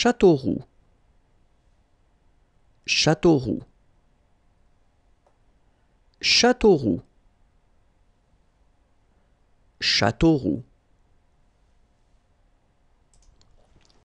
Châteauroux. Châteauroux. Châteauroux. Châteauroux.